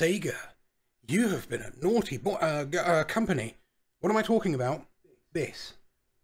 Sega, you have been a naughty uh, uh, company. What am I talking about? This.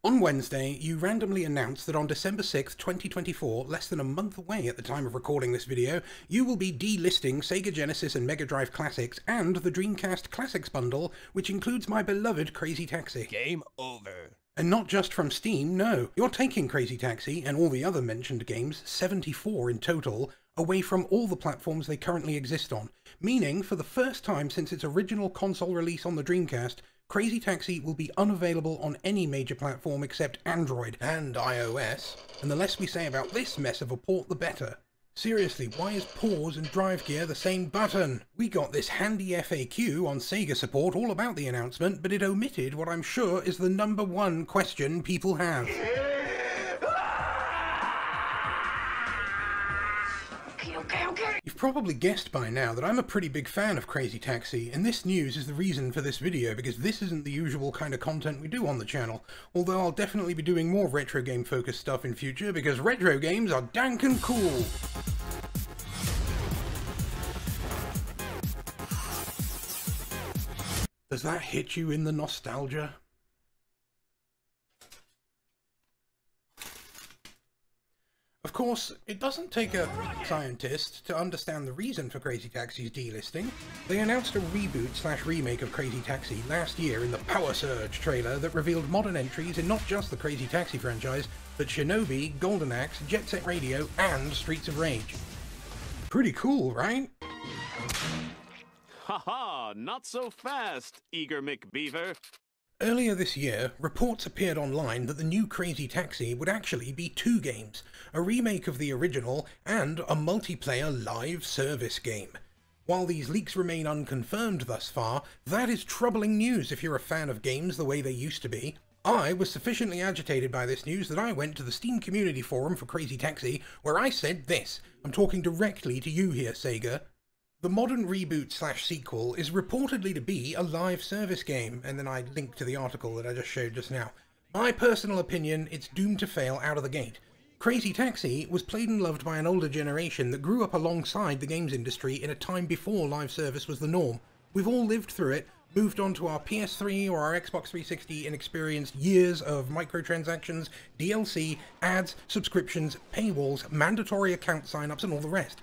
On Wednesday, you randomly announced that on December 6th, 2024, less than a month away at the time of recording this video, you will be delisting Sega Genesis and Mega Drive Classics and the Dreamcast Classics bundle, which includes my beloved Crazy Taxi. Game over. And not just from Steam, no. You're taking Crazy Taxi and all the other mentioned games, 74 in total, away from all the platforms they currently exist on. Meaning, for the first time since its original console release on the Dreamcast, Crazy Taxi will be unavailable on any major platform except Android and iOS. And the less we say about this mess of a port, the better. Seriously, why is pause and drive gear the same button? We got this handy FAQ on Sega support all about the announcement, but it omitted what I'm sure is the number one question people have. You've probably guessed by now that I'm a pretty big fan of Crazy Taxi, and this news is the reason for this video because this isn't the usual kind of content we do on the channel, although I'll definitely be doing more retro game focused stuff in future because retro games are dank and cool. Does that hit you in the nostalgia? Course, it doesn't take a scientist to understand the reason for Crazy Taxi's delisting. They announced a reboot slash remake of Crazy Taxi last year in the Power Surge trailer that revealed modern entries in not just the Crazy Taxi franchise, but Shinobi, Golden Axe, Jet Set Radio, and Streets of Rage. Pretty cool, right? Haha, not so fast, eager McBeaver. Earlier this year, reports appeared online that the new Crazy Taxi would actually be two games, a remake of the original and a multiplayer live service game. While these leaks remain unconfirmed thus far, that is troubling news if you're a fan of games the way they used to be. I was sufficiently agitated by this news that I went to the Steam community forum for Crazy Taxi, where I said this. I'm talking directly to you here, Sega. The modern reboot slash sequel is reportedly to be a live service game, and then I link to the article that I just showed just now. My personal opinion, it's doomed to fail out of the gate. Crazy Taxi was played and loved by an older generation that grew up alongside the games industry in a time before live service was the norm. We've all lived through it, moved on to our PS3 or our Xbox 360 and experienced years of microtransactions, DLC, ads, subscriptions, paywalls, mandatory account signups, and all the rest.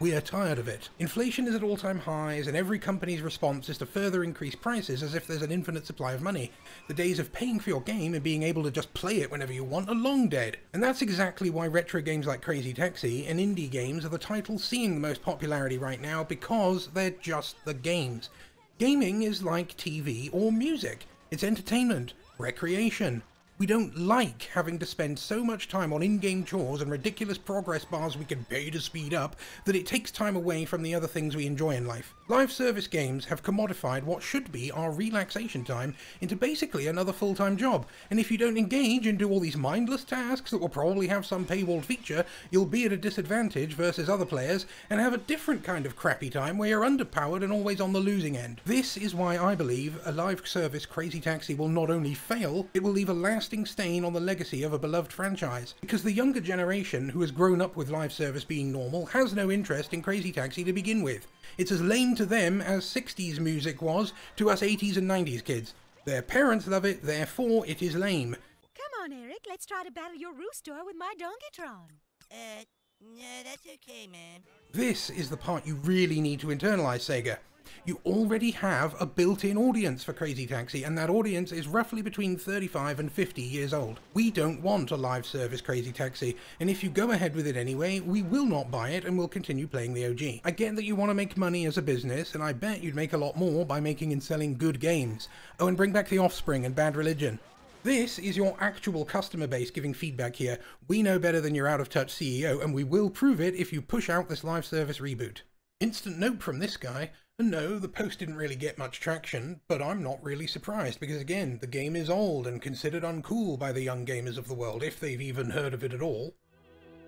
We are tired of it. Inflation is at all time highs, and every company's response is to further increase prices as if there's an infinite supply of money. The days of paying for your game and being able to just play it whenever you want are long dead. And that's exactly why retro games like Crazy Taxi and indie games are the titles seeing the most popularity right now because they're just the games. Gaming is like TV or music. It's entertainment, recreation. We don't like having to spend so much time on in-game chores and ridiculous progress bars we can pay to speed up that it takes time away from the other things we enjoy in life. Live service games have commodified what should be our relaxation time into basically another full-time job, and if you don't engage and do all these mindless tasks that will probably have some paywalled feature, you'll be at a disadvantage versus other players and have a different kind of crappy time where you're underpowered and always on the losing end. This is why I believe a live service Crazy Taxi will not only fail, it will leave a lasting stain on the legacy of a beloved franchise. Because the younger generation, who has grown up with live service being normal, has no interest in Crazy Taxi to begin with. It's as lame to them as 60s music was to us 80s and 90s kids. Their parents love it, therefore it is lame. Come on, Eric. Let's try to battle your rooster with my Donkeytron. Uh, no, that's okay, man. This is the part you really need to internalize, Sega. You already have a built-in audience for Crazy Taxi, and that audience is roughly between 35 and 50 years old. We don't want a live service Crazy Taxi, and if you go ahead with it anyway, we will not buy it and will continue playing the OG. I get that you want to make money as a business, and I bet you'd make a lot more by making and selling good games. Oh, and bring back The Offspring and Bad Religion. This is your actual customer base giving feedback here. We know better than your out-of-touch CEO, and we will prove it if you push out this live service reboot. Instant note from this guy. No, the post didn't really get much traction, but I'm not really surprised because again, the game is old and considered uncool by the young gamers of the world, if they've even heard of it at all.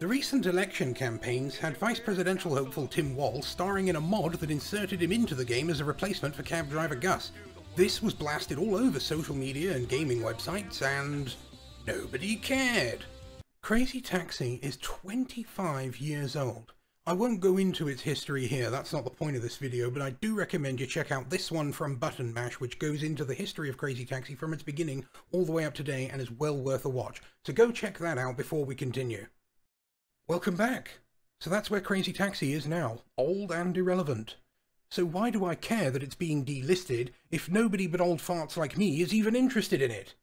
The recent election campaigns had vice presidential hopeful Tim Walz starring in a mod that inserted him into the game as a replacement for cab driver Gus. This was blasted all over social media and gaming websites, and nobody cared. Crazy Taxi is 25 years old. I won't go into its history here, that's not the point of this video, but I do recommend you check out this one from Button Mash, which goes into the history of Crazy Taxi from its beginning all the way up to today and is well worth a watch. So go check that out before we continue. Welcome back! So that's where Crazy Taxi is now, old and irrelevant. So why do I care that it's being delisted if nobody but old farts like me is even interested in it?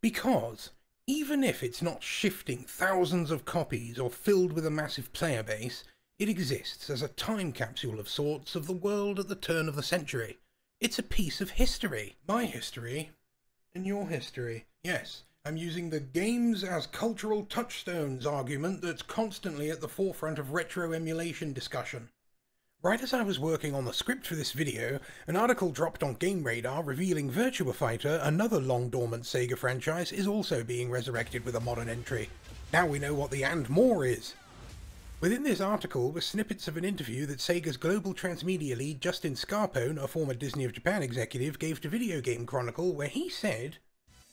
Because, even if it's not shifting thousands of copies or filled with a massive player base, it exists as a time capsule of sorts of the world at the turn of the century. It's a piece of history. My history. And your history. Yes, I'm using the games as cultural touchstones argument that's constantly at the forefront of retro emulation discussion. Right as I was working on the script for this video, an article dropped on Game Radar revealing Virtua Fighter, another long dormant Sega franchise, is also being resurrected with a modern entry. Now we know what the and more is. Within this article were snippets of an interview that Sega's global transmedia lead Justin Scarpone, a former Disney of Japan executive, gave to Video Game Chronicle where he said,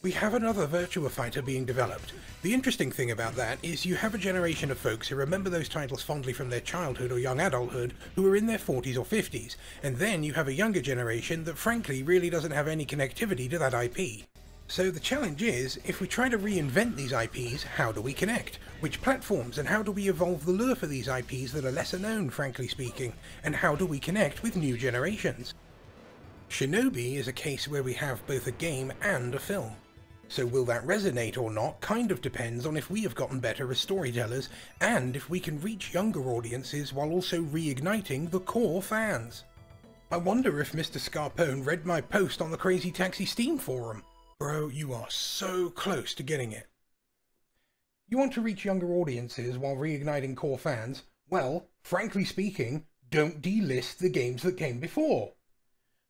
we have another Virtua Fighter being developed. The interesting thing about that is you have a generation of folks who remember those titles fondly from their childhood or young adulthood who are in their 40s or 50s, and then you have a younger generation that frankly really doesn't have any connectivity to that IP. So the challenge is, if we try to reinvent these IPs, how do we connect? Which platforms and how do we evolve the lure for these IPs that are lesser known, frankly speaking? And how do we connect with new generations? Shinobi is a case where we have both a game and a film. So will that resonate or not kind of depends on if we have gotten better as storytellers and if we can reach younger audiences while also reigniting the core fans. I wonder if Mr. Scarpone read my post on the Crazy Taxi Steam forum. Bro, you are so close to getting it. You want to reach younger audiences while reigniting core fans? Well, frankly speaking, don't delist the games that came before.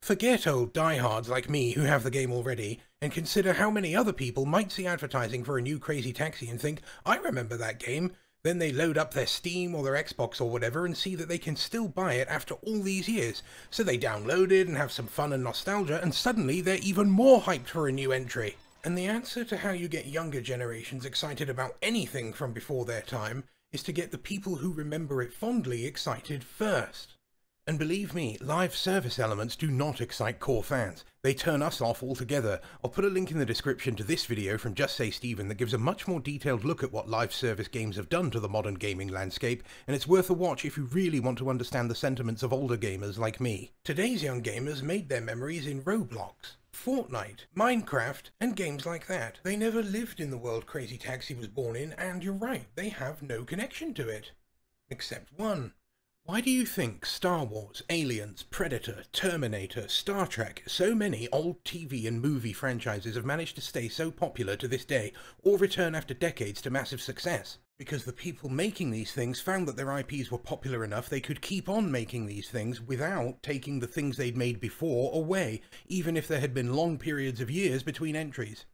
Forget old diehards like me who have the game already, and consider how many other people might see advertising for a new Crazy Taxi and think, I remember that game, then they load up their Steam or their Xbox or whatever and see that they can still buy it after all these years. So they download it and have some fun and nostalgia, and suddenly they're even more hyped for a new entry. And the answer to how you get younger generations excited about anything from before their time is to get the people who remember it fondly excited first. And believe me, live service elements do not excite core fans. They turn us off altogether. I'll put a link in the description to this video from Just Say Steven that gives a much more detailed look at what live service games have done to the modern gaming landscape, and it's worth a watch if you really want to understand the sentiments of older gamers like me. Today's young gamers made their memories in Roblox. Fortnite, Minecraft, and games like that. They never lived in the world Crazy Taxi was born in, and you're right, they have no connection to it. Except one. Why do you think Star Wars, Aliens, Predator, Terminator, Star Trek, so many old TV and movie franchises have managed to stay so popular to this day, or return after decades to massive success? Because the people making these things found that their IPs were popular enough they could keep on making these things without taking the things they'd made before away, even if there had been long periods of years between entries.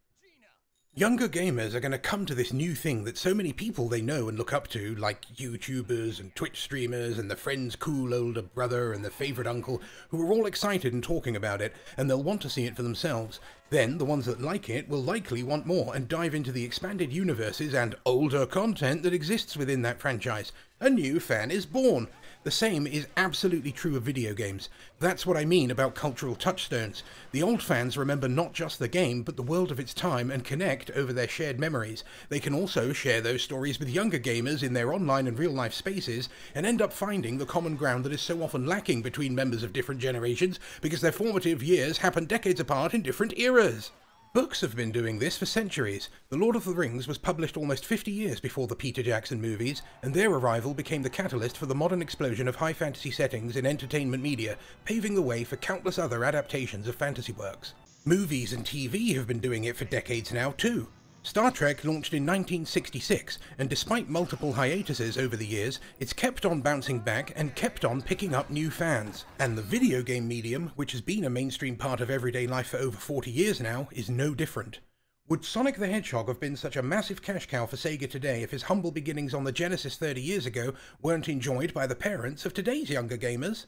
Younger gamers are going to come to this new thing that so many people they know and look up to, like YouTubers and Twitch streamers and the friend's cool older brother and the favourite uncle, who are all excited and talking about it, and they'll want to see it for themselves. Then, the ones that like it will likely want more and dive into the expanded universes and older content that exists within that franchise. A new fan is born, the same is absolutely true of video games. That's what I mean about cultural touchstones. The old fans remember not just the game, but the world of its time and connect over their shared memories. They can also share those stories with younger gamers in their online and real life spaces and end up finding the common ground that is so often lacking between members of different generations because their formative years happen decades apart in different eras. Books have been doing this for centuries. The Lord of the Rings was published almost 50 years before the Peter Jackson movies, and their arrival became the catalyst for the modern explosion of high fantasy settings in entertainment media, paving the way for countless other adaptations of fantasy works. Movies and TV have been doing it for decades now too. Star Trek launched in 1966, and despite multiple hiatuses over the years, it's kept on bouncing back and kept on picking up new fans. And the video game medium, which has been a mainstream part of everyday life for over 40 years now, is no different. Would Sonic the Hedgehog have been such a massive cash cow for Sega today if his humble beginnings on the Genesis 30 years ago weren't enjoyed by the parents of today's younger gamers?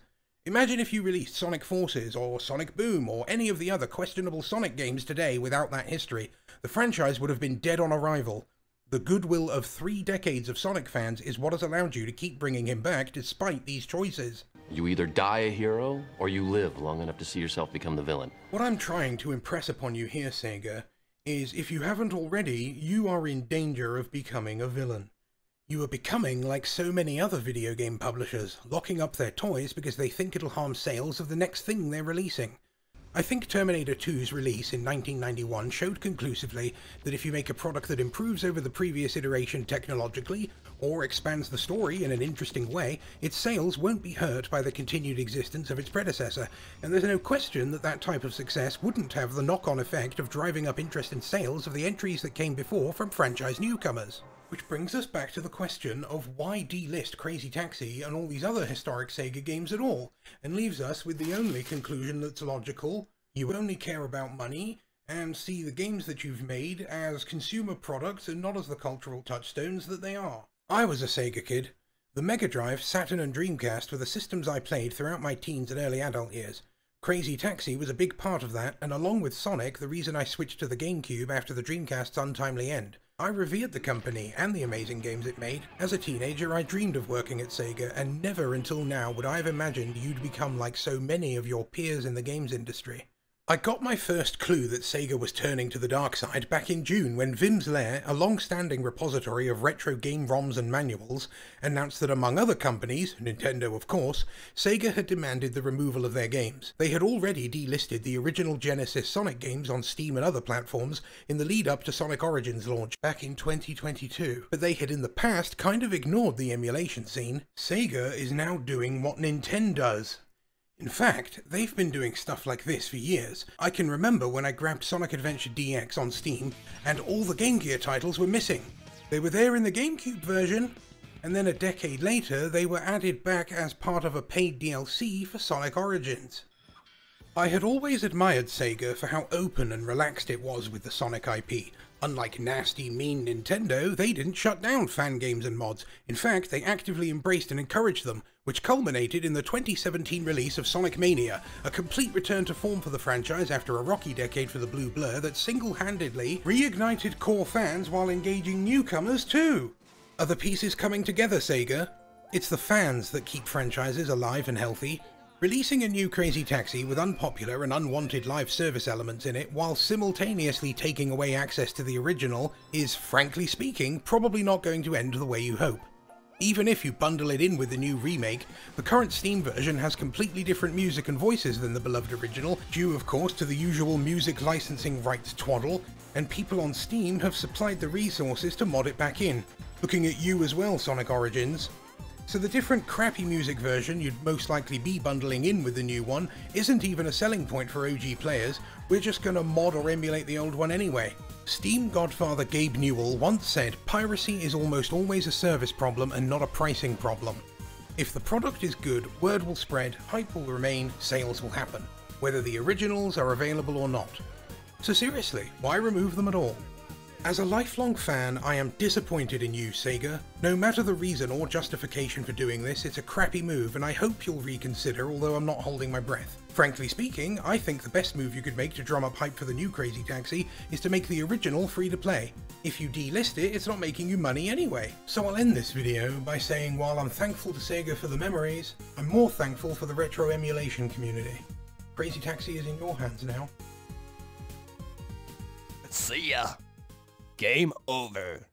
Imagine if you released Sonic Forces or Sonic Boom or any of the other questionable Sonic games today without that history. The franchise would have been dead on arrival. The goodwill of three decades of Sonic fans is what has allowed you to keep bringing him back despite these choices. You either die a hero, or you live long enough to see yourself become the villain. What I'm trying to impress upon you here, Sega, is if you haven't already, you are in danger of becoming a villain. You are becoming like so many other video game publishers, locking up their toys because they think it'll harm sales of the next thing they're releasing. I think Terminator 2's release in 1991 showed conclusively that if you make a product that improves over the previous iteration technologically, or expands the story in an interesting way, its sales won't be hurt by the continued existence of its predecessor, and there's no question that that type of success wouldn't have the knock-on effect of driving up interest in sales of the entries that came before from franchise newcomers. Which brings us back to the question of why delist Crazy Taxi and all these other historic Sega games at all, and leaves us with the only conclusion that's logical. You only care about money, and see the games that you've made as consumer products and not as the cultural touchstones that they are. I was a Sega kid. The Mega Drive, Saturn and Dreamcast were the systems I played throughout my teens and early adult years. Crazy Taxi was a big part of that, and along with Sonic, the reason I switched to the GameCube after the Dreamcast's untimely end. I revered the company and the amazing games it made. As a teenager, I dreamed of working at Sega, and never until now would I have imagined you'd become like so many of your peers in the games industry. I got my first clue that Sega was turning to the dark side back in June when Vimm's Lair, a long-standing repository of retro game ROMs and manuals, announced that among other companies, Nintendo of course, Sega had demanded the removal of their games. They had already delisted the original Genesis Sonic games on Steam and other platforms in the lead up to Sonic Origins launch back in 2022, but they had in the past kind of ignored the emulation scene. Sega is now doing what Nintendo does. In fact, they've been doing stuff like this for years. I can remember when I grabbed Sonic Adventure DX on Steam, and all the Game Gear titles were missing. They were there in the GameCube version, and then a decade later they were added back as part of a paid DLC for Sonic Origins. I had always admired Sega for how open and relaxed it was with the Sonic IP. Unlike nasty, mean Nintendo, they didn't shut down fan games and mods. In fact, they actively embraced and encouraged them, which culminated in the 2017 release of Sonic Mania, a complete return to form for the franchise after a rocky decade for the Blue Blur that single-handedly reignited core fans while engaging newcomers too. Are the pieces coming together, Sega? It's the fans that keep franchises alive and healthy. Releasing a new Crazy Taxi with unpopular and unwanted live service elements in it while simultaneously taking away access to the original is, frankly speaking, probably not going to end the way you hope. Even if you bundle it in with the new remake, the current Steam version has completely different music and voices than the beloved original, due of course to the usual music licensing rights twaddle, and people on Steam have supplied the resources to mod it back in. Looking at you as well, Sonic Origins. So the different crappy music version you'd most likely be bundling in with the new one isn't even a selling point for OG players, we're just gonna mod or emulate the old one anyway. Steam godfather Gabe Newell once said piracy is almost always a service problem and not a pricing problem. If the product is good, word will spread, hype will remain, sales will happen, whether the originals are available or not. So seriously, why remove them at all? As a lifelong fan, I am disappointed in you, Sega. No matter the reason or justification for doing this, it's a crappy move and I hope you'll reconsider, although I'm not holding my breath. Frankly speaking, I think the best move you could make to drum up hype for the new Crazy Taxi is to make the original free to play. If you delist it, it's not making you money anyway. So I'll end this video by saying while I'm thankful to Sega for the memories, I'm more thankful for the retro emulation community. Crazy Taxi is in your hands now. See ya. Game over.